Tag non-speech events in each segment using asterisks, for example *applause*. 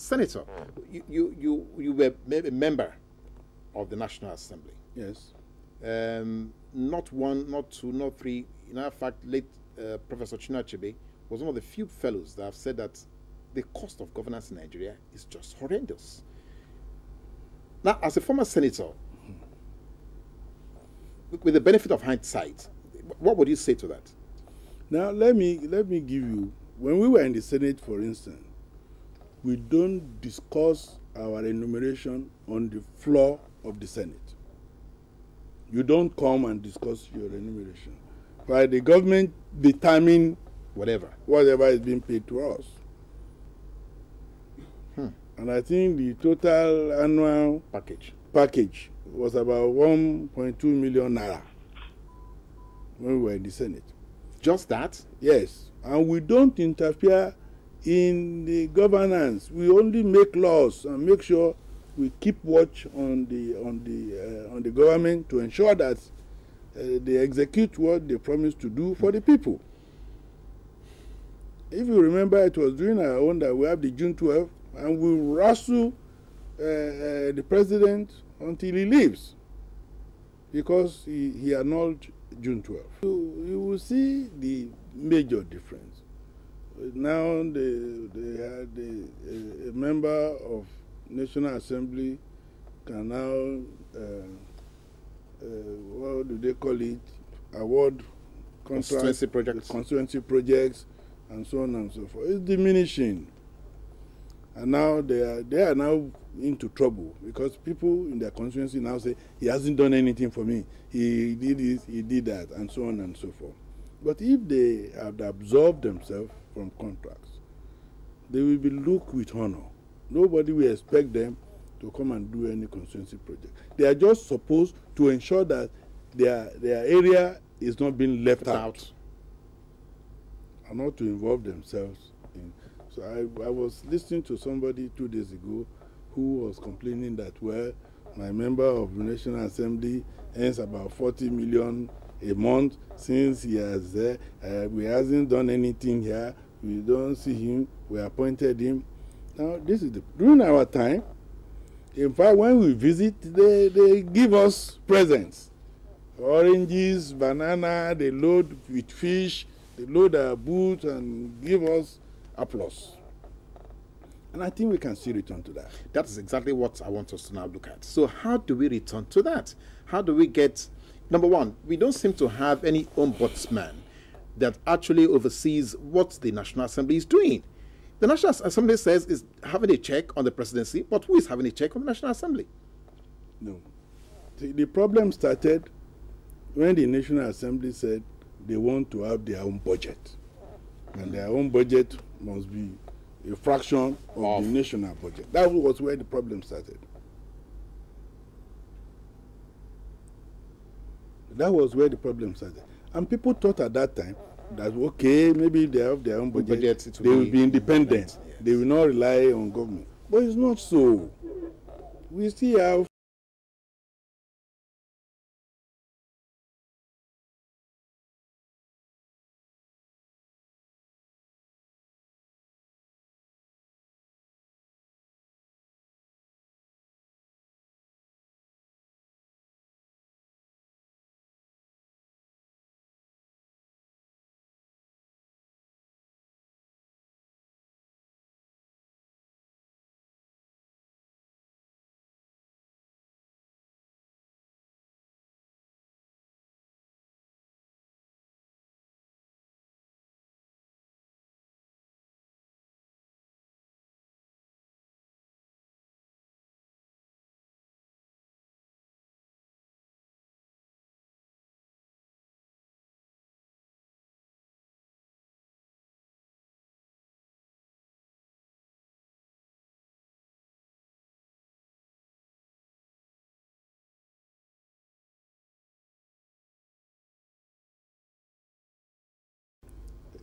Senator, you, you, you, you were a member of the National Assembly. Yes. Um, not one, not two, not three. In fact, late uh, Professor Chinua Achebe was one of the few fellows that have said that the cost of governance in Nigeria is just horrendous. Now, as a former senator, with the benefit of hindsight, what would you say to that? Now, let me let me give you. When we were in the Senate, for instance, we don't discuss our enumeration on the floor of the Senate. You don't come and discuss your enumeration. While the government determine whatever whatever is being paid to us. Hmm. And I think the total annual package package was about 1.2 million naira when we were in the Senate. Just that? Yes. And we don't interfere in the governance. We only make laws and make sure we keep watch on the on the uh, on the government to ensure that uh, they execute what they promise to do for the people. If you remember, it was during our own that we have the June 12, and we wrestle uh, uh, the president until he leaves because he, he annulled June 12. You, you will see the major difference. Now they, they had a, a member of National Assembly can now, uh, uh, what do they call it, award constituency projects. constituency projects and so on and so forth. It's diminishing. And now they are, they are now into trouble because people in their constituency now say, he hasn't done anything for me. He did this, he did that, and so on and so forth. But if they have absorbed themselves from contracts, they will be looked with honor. Nobody will expect them to come and do any constituency project. They are just supposed to ensure that their, their area is not being left out. out. and not to involve themselves in. So I, I was listening to somebody two days ago who was complaining that, well, my member of the National Assembly earns about 40 million a month since he has there. Uh, we hasn't done anything here. We don't see him. We appointed him. Now, this is the, during our time. In fact, when we visit, they, they give us presents oranges, banana, they load with fish, they load our boots and give us applause. And I think we can still return to that. That is exactly what I want us to now look at. So, how do we return to that? How do we get, number one, we don't seem to have any ombudsman that actually oversees what the National Assembly is doing. The National Assembly says is having a check on the presidency, but who is having a check on the National Assembly? No. The, the problem started when the National Assembly said they want to have their own budget. And their own budget must be a fraction of, of. the national budget. That was where the problem started. That was where the problem started. And people thought at that time that okay, maybe they have their own budget, budget they will be independent. Yes. They will not rely on government. But it's not so. We still have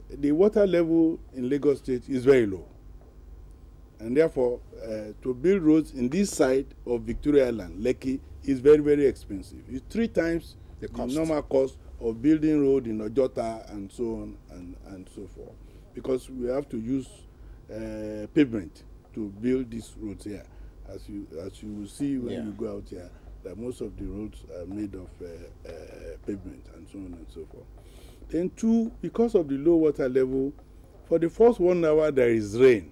the water level in Lagos State is very low. And therefore, uh, to build roads in this side of Victoria Island, Lekki, is very, very expensive. It's three times the, the normal cost of building road in Ojota and so on and, and so forth. Because we have to use uh, pavement to build these roads here. As you as you will see when Yeah. you go out here, that most of the roads are made of uh, uh, pavement and so on and so forth. Then two, because of the low water level, for the first one hour there is rain,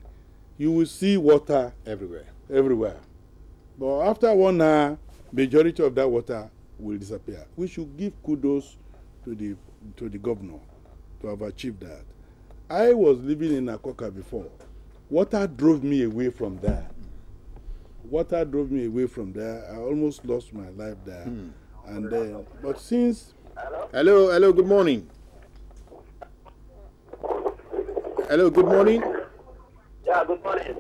you will see water Everywhere. everywhere. But after one hour, majority of that water will disappear. We should give kudos to the to the governor to have achieved that. I was living in Akoka before. Water drove me away from there. Water drove me away from there. I almost lost my life there. And then, but since Hello, hello, good morning. Hello, good morning. Yeah, good morning.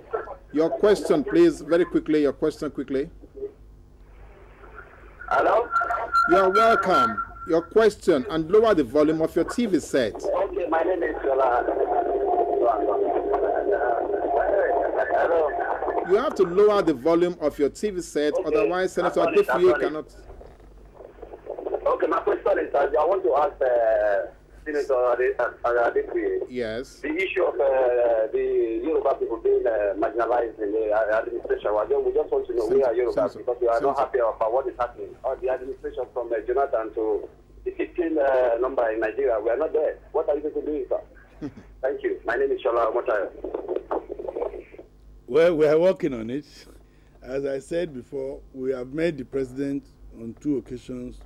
Your question, please, very quickly. Your question, quickly. Hello? You're welcome. Your question, and lower the volume of your TV set. Okay, my name is Yola. Hello? You have to lower the volume of your TV set, Okay. otherwise, Senator I'm sorry, I'm Adefuye cannot. Okay, my question is I want to ask uh, Senator Ade- Adefuye Yes. the issue of uh, the Yoruba people being uh, marginalized in the administration. We just, we just want to know Senator- where are Yoruba because we are not happy about what is happening. Or the administration from uh, Jonathan to the 15 uh, number in Nigeria, we are not there. What are you going to do, sir? *laughs* Thank you. My name is Shola Omotayo. Well, we are working on it. As I said before, we have met the president on two occasions.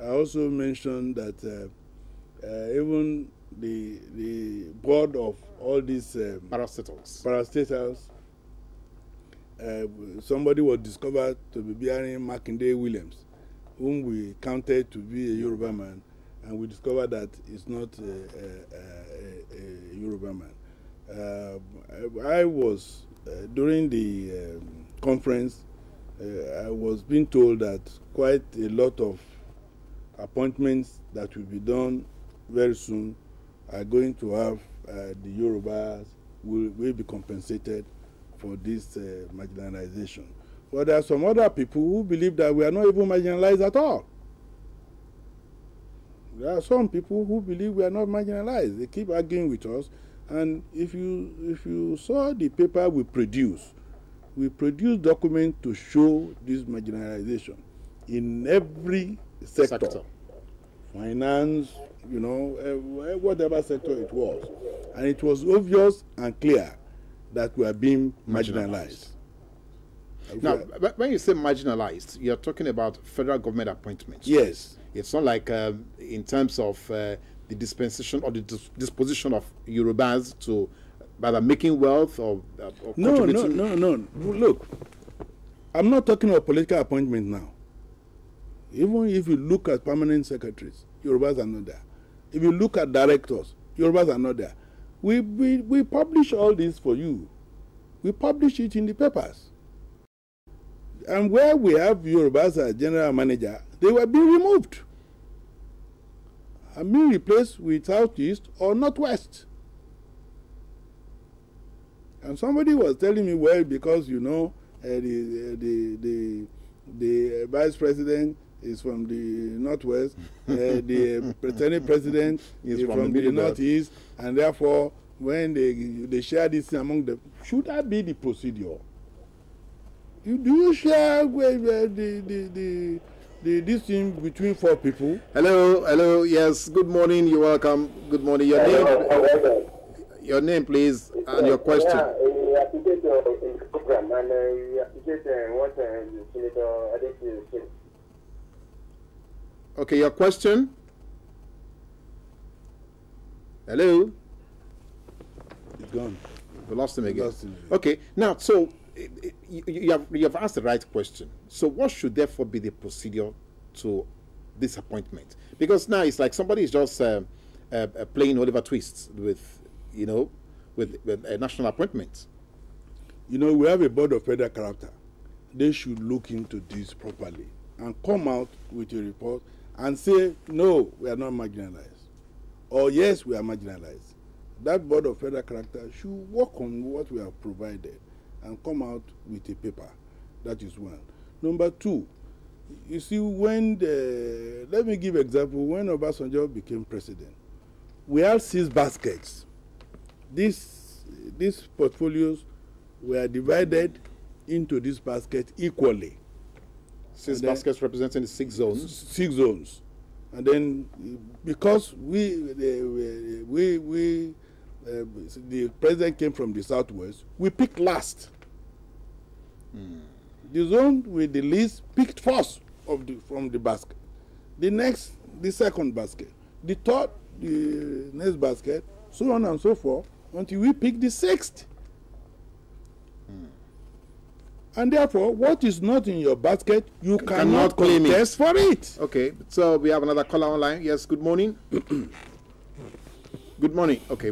I also mentioned that uh, uh, even the the board of all these um, Parastatals. parastatals, uh, somebody was discovered to be bearing Makinde Williams, whom we counted to be a Yoruba man, and we discovered that he's not a, a, a, a Yoruba man. Uh, I, I was, uh, during the um, conference, uh, I was being told that quite a lot of appointments that will be done very soon are going to have uh, the Yorubas will, will be compensated for this uh, marginalization. But there are some other people who believe that we are not even marginalized at all. There are some people who believe we are not marginalized. They keep arguing with us. And if you if you saw the paper we produce, we produce documents to show this marginalization in every sector, Sector. Finance, you know, eh, whatever sector it was, and it was obvious and clear that we are being marginalized. Now, when you say marginalized, you're talking about federal government appointments. yes, It's not like um, in terms of uh, the dispensation or the dis- disposition of Yorubas to either making wealth or, uh, or no, no, no, no. Look, I'm not talking about political appointment now. Even if you look at permanent secretaries, Yorubas are not there. If you look at directors, Yorubas are not there. We, we, we publish all this for you. We publish it in the papers. And where we have Yorubas as general manager, they were being removed and being replaced with Southeast or Northwest. And somebody was telling me, well, because you know, uh, the, the, the, the vice president is from the northwest, uh, the pretending president *laughs* Is is from from, the the, northeast, and therefore, when they, they share this among them, should that be the procedure? You, do you share with, uh, the, the, the, the, this thing between four people? Hello, hello. Yes, good morning. You're welcome. Good morning. Your name, your name, please, and your question. Yeah, appreciate your uh, program and uh, appreciate uh, what uh, Senator Adefuye said. Okay, your question. Hello. He's gone. We lost him again. Lost him. Okay, now, so you, you, have, you have asked the right question. So, what should therefore be the procedure to this appointment? Because now it's like somebody is just uh, uh, uh, playing Oliver Twist with, you know, with, with a national appointment. You know, we have a board of federal character. They should look into this properly and come out with a report and say, no, we are not marginalized. Or yes, we are marginalized. That board of federal character should work on what we have provided and come out with a paper. That is one. Number two, you see, when the, let me give example, when Obasanjo became president, we had six baskets. These, these portfolios were divided into this basket equally. Six And then- baskets representing the six zones. six zones. And then because we the, we we uh, the president came from the southwest we picked last. The zone with the least picked first of the from the basket. The next the second basket. The third the next basket so on and so forth until we pick the sixth and therefore what is not in your basket you cannot cannot claim it. contest for it Okay, so we have another caller online. Yes, good morning. *coughs* good morning. Okay.